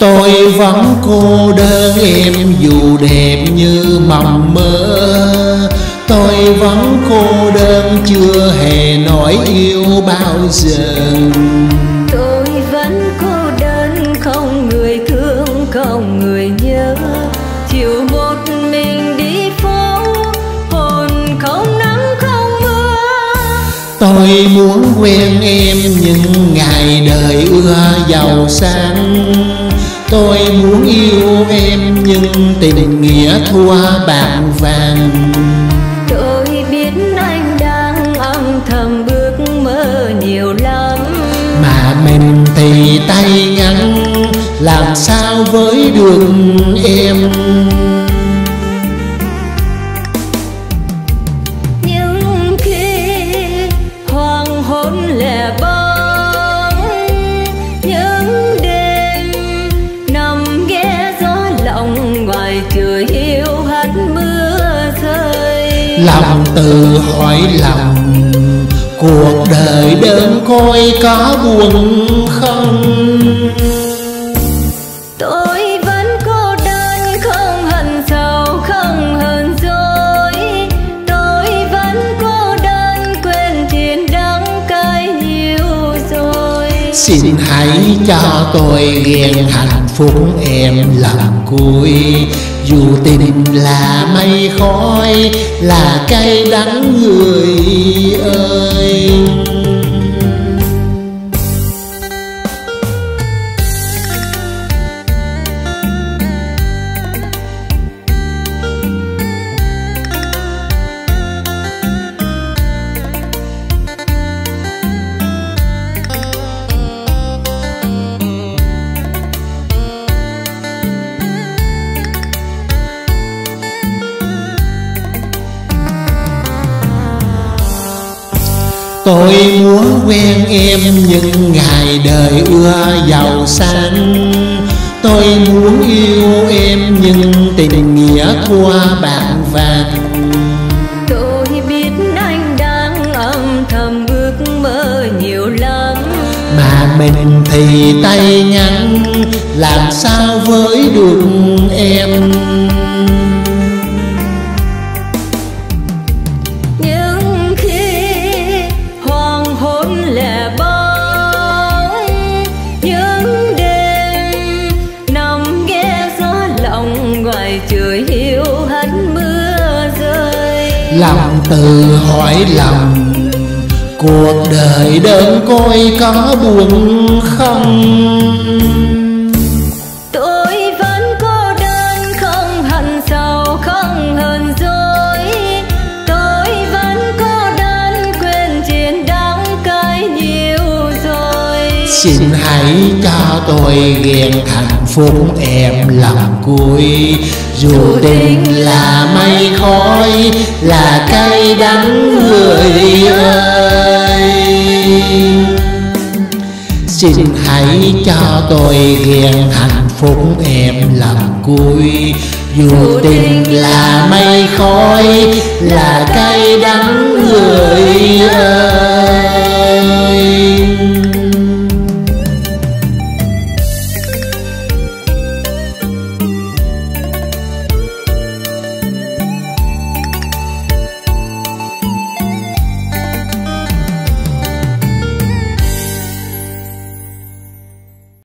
tôi vẫn cô đơn em dù đẹp như mộng mơ. Tôi vẫn cô đơn chưa hề nói yêu bao giờ. Tôi vẫn cô đơn không người thương không người nhớ. Chiều một mình đi phố hồn không nắng không mưa. Tôi muốn quen em những ngày đời ưa giàu sang tôi muốn yêu em nhưng tình nghĩa thua bạc vàng. Tôi biết anh đang âm thầm bước mơ nhiều lắm. Mà mình thì tay ngắn làm sao với được em lòng tự hỏi lòng. Cuộc đời đơn côi có buồn không? Tôi vẫn cô đơn không hận sầu không hờn dỗi tôi vẫn cô đơn quên tiền đắng cay nhiều rồi. Xin hãy cho tôi ghen hạnh phúc em làm cuối dù tình là mây khói là cay đắng người ơi. Tôi muốn quen em những ngày đời ưa giàu sang. Tôi muốn yêu em nhưng tình nghĩa thua bạc vàng. Tôi biết anh đang âm thầm ước mơ nhiều lắm. Mà mình thì tay ngắn làm sao với được em Lòng tự hỏi lòng Cuộc đời đơn côi có buồn không Xin hãy cho tôi ghen hạnh phúc em làm cuối. Dù tình là mây khói, là cay đắng người ơi. Xin hãy cho tôi ghen hạnh phúc em làm cuối. Dù tình là mây khói, là cay đắng người ơi.